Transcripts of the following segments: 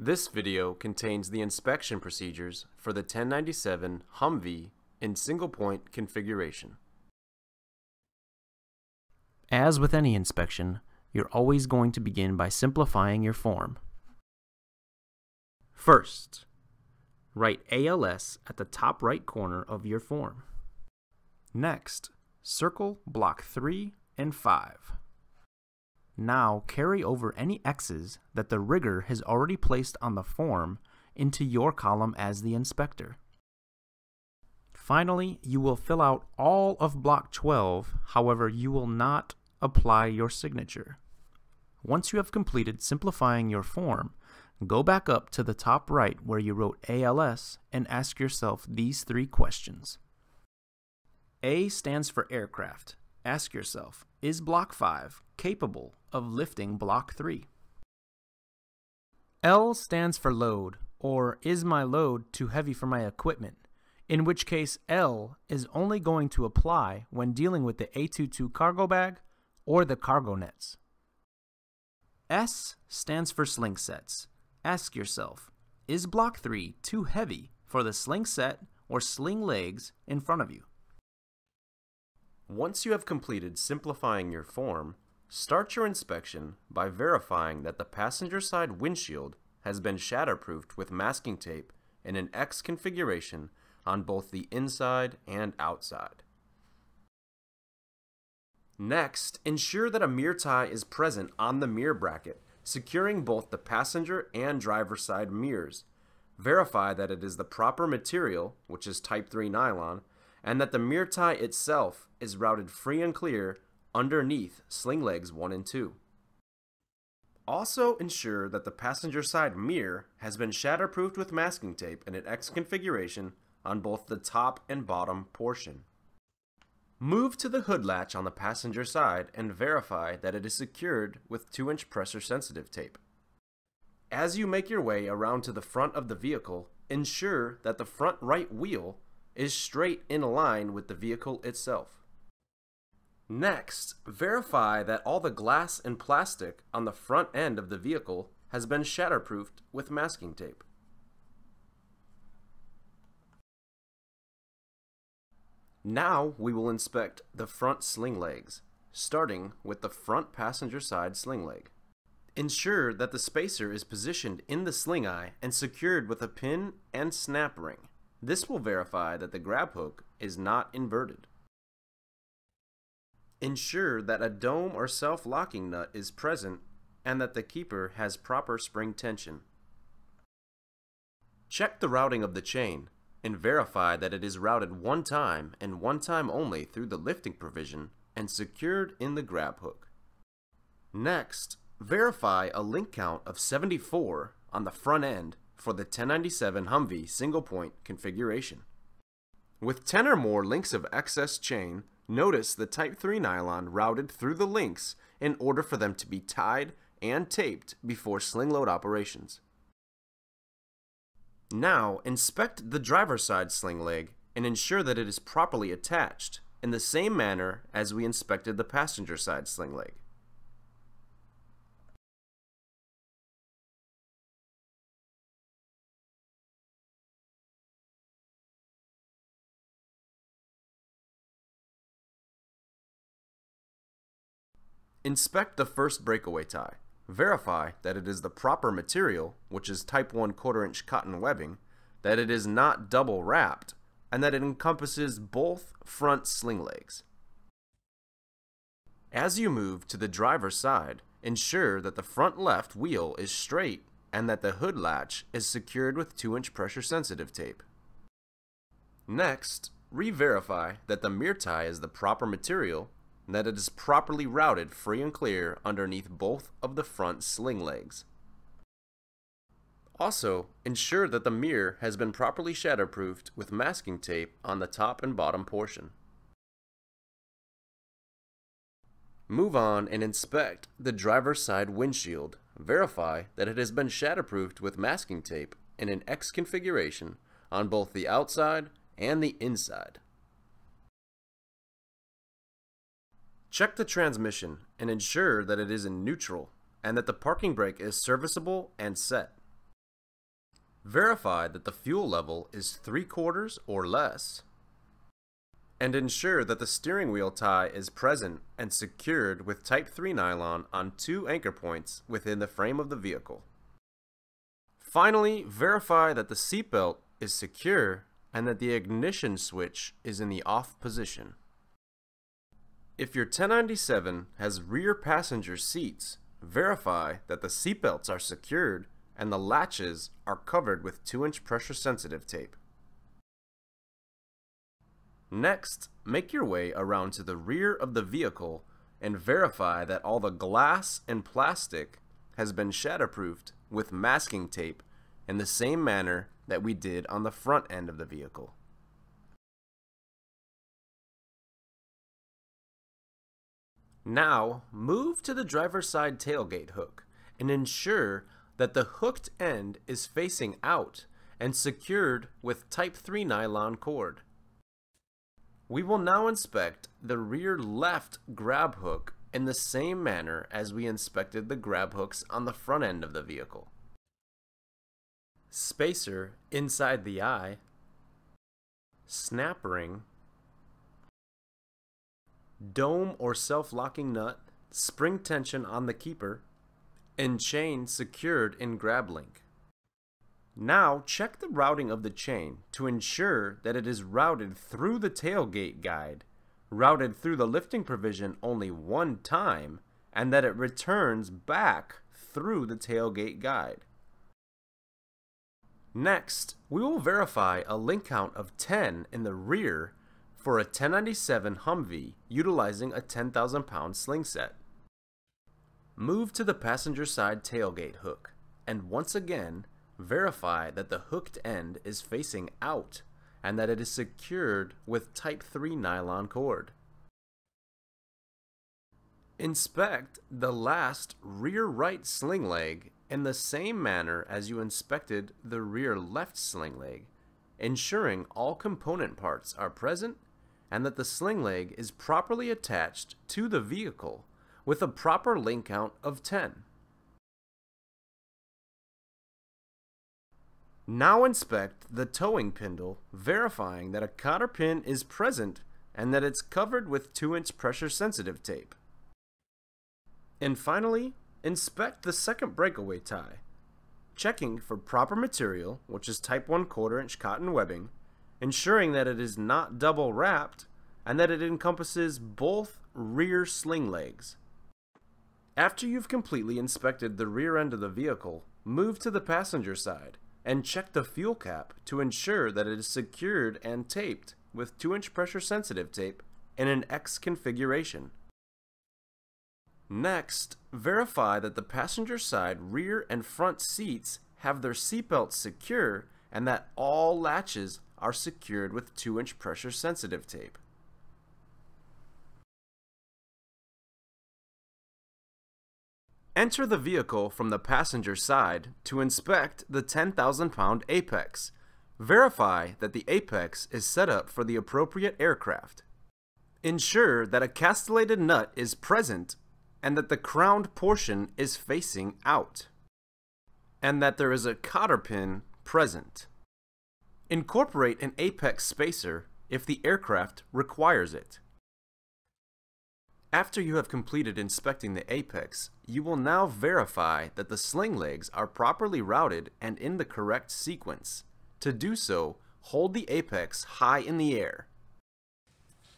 This video contains the inspection procedures for the 1097 Humvee in single point configuration. As with any inspection, you're always going to begin by simplifying your form. First, write ALS at the top right corner of your form. Next, circle block 3 and 5. Now carry over any X's that the rigger has already placed on the form into your column as the inspector. Finally, you will fill out all of block 12, however, you will not apply your signature. Once you have completed simplifying your form, go back up to the top right where you wrote ALS and ask yourself these three questions. A stands for aircraft. Ask yourself, is block 5 capable of lifting block 3? L stands for load, or is my load too heavy for my equipment? In which case L is only going to apply when dealing with the A22 cargo bag or the cargo nets. S stands for sling sets. Ask yourself, is block 3 too heavy for the sling set or sling legs in front of you? Once you have completed simplifying your form, start your inspection by verifying that the passenger side windshield has been shatterproofed with masking tape in an X configuration on both the inside and outside. Next, ensure that a mirror tie is present on the mirror bracket, securing both the passenger and driver side mirrors. Verify that it is the proper material, which is type 3 nylon, and that the mirror tie itself is routed free and clear underneath sling legs 1 and 2. Also ensure that the passenger side mirror has been shatterproofed with masking tape in an X configuration on both the top and bottom portion. Move to the hood latch on the passenger side and verify that it is secured with 2-inch pressure sensitive tape. As you make your way around to the front of the vehicle, ensure that the front right wheel is straight in line with the vehicle itself. Next, verify that all the glass and plastic on the front end of the vehicle has been shatterproofed with masking tape. Now we will inspect the front sling legs, starting with the front passenger side sling leg. Ensure that the spacer is positioned in the sling eye and secured with a pin and snap ring. This will verify that the grab hook is not inverted. Ensure that a dome or self-locking nut is present and that the keeper has proper spring tension. Check the routing of the chain and verify that it is routed one time and one time only through the lifting provision and secured in the grab hook. Next, verify a link count of 74 on the front end for the 1097 Humvee single point configuration. With 10 or more links of excess chain, notice the Type 3 nylon routed through the links in order for them to be tied and taped before sling load operations. Now, inspect the driver's side sling leg and ensure that it is properly attached in the same manner as we inspected the passenger side sling leg. Inspect the first breakaway tie. Verify that it is the proper material, which is type 1 quarter inch cotton webbing, that it is not double wrapped, and that it encompasses both front sling legs. As you move to the driver's side, ensure that the front left wheel is straight and that the hood latch is secured with 2 inch pressure sensitive tape. Next, re-verify that the mirror tie is the proper material and that it is properly routed free and clear underneath both of the front sling legs. Also, ensure that the mirror has been properly shatterproofed with masking tape on the top and bottom portion. Move on and inspect the driver's side windshield. Verify that it has been shatterproofed with masking tape in an X configuration on both the outside and the inside. Check the transmission and ensure that it is in neutral and that the parking brake is serviceable and set. Verify that the fuel level is 3 quarters or less. And ensure that the steering wheel tie is present and secured with Type 3 nylon on two anchor points within the frame of the vehicle. Finally, verify that the seatbelt is secure and that the ignition switch is in the off position. If your 1097 has rear passenger seats, verify that the seatbelts are secured and the latches are covered with 2-inch pressure sensitive tape. Next, make your way around to the rear of the vehicle and verify that all the glass and plastic has been shatterproofed with masking tape in the same manner that we did on the front end of the vehicle. Now, move to the driver's side tailgate hook and ensure that the hooked end is facing out and secured with Type 3 nylon cord. We will now inspect the rear left grab hook in the same manner as we inspected the grab hooks on the front end of the vehicle. Spacer inside the eye, snap ring, dome or self-locking nut, spring tension on the keeper, and chain secured in grab link. Now check the routing of the chain to ensure that it is routed through the tailgate guide, routed through the lifting provision only one time, and that it returns back through the tailgate guide. Next, we will verify a link count of 10 in the rear for a 1097 Humvee utilizing a 10,000 pound sling set. Move to the passenger side tailgate hook and once again verify that the hooked end is facing out and that it is secured with Type 3 nylon cord. Inspect the last rear right sling leg in the same manner as you inspected the rear left sling leg, ensuring all component parts are present and that the sling leg is properly attached to the vehicle with a proper link count of 10. Now inspect the towing pintle, verifying that a cotter pin is present and that it's covered with 2-inch pressure sensitive tape. And finally, Inspect the second breakaway tie, checking for proper material, which is type 1 quarter inch cotton webbing, ensuring that it is not double wrapped, and that it encompasses both rear sling legs. After you've completely inspected the rear end of the vehicle, move to the passenger side and check the fuel cap to ensure that it is secured and taped with 2 inch pressure sensitive tape in an X configuration. Next, verify that the passenger side rear and front seats have their seatbelts secure and that all latches are secured with 2-inch pressure sensitive tape. Enter the vehicle from the passenger side to inspect the 10,000 pound apex. Verify that the apex is set up for the appropriate aircraft. Ensure that a castellated nut is present and that the crowned portion is facing out, and that there is a cotter pin present. Incorporate an apex spacer if the aircraft requires it. After you have completed inspecting the apex, you will now verify that the sling legs are properly routed and in the correct sequence. To do so, hold the apex high in the air.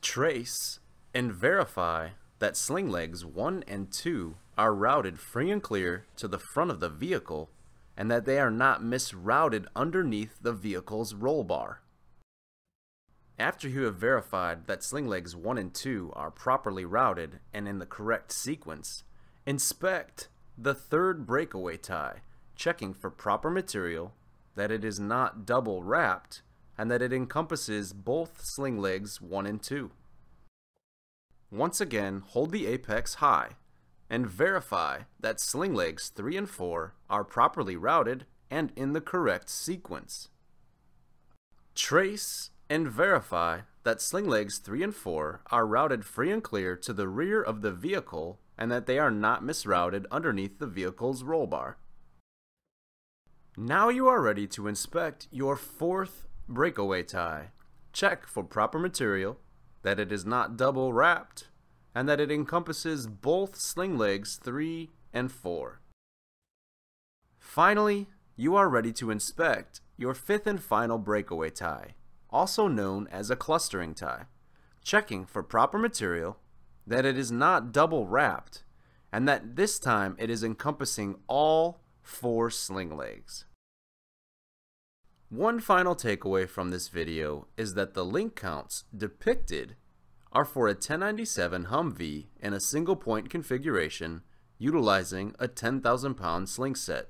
Trace and verify that sling legs 1 and 2 are routed free and clear to the front of the vehicle and that they are not misrouted underneath the vehicle's roll bar. After you have verified that sling legs 1 and 2 are properly routed and in the correct sequence, inspect the third breakaway tie, checking for proper material, that it is not double wrapped, and that it encompasses both sling legs 1 and 2. Once again, hold the apex high and verify that sling legs 3 and 4 are properly routed and in the correct sequence. Trace and verify that sling legs 3 and 4 are routed free and clear to the rear of the vehicle and that they are not misrouted underneath the vehicle's roll bar. Now you are ready to inspect your fourth breakaway tie. Check for proper material, that it is not double wrapped, and that it encompasses both sling legs 3 and 4. Finally, you are ready to inspect your fifth and final breakaway tie, also known as a clustering tie, checking for proper material, that it is not double wrapped, and that this time it is encompassing all four sling legs. One final takeaway from this video is that the link counts depicted are for a 1097 Humvee in a single point configuration utilizing a 10,000 pound sling set.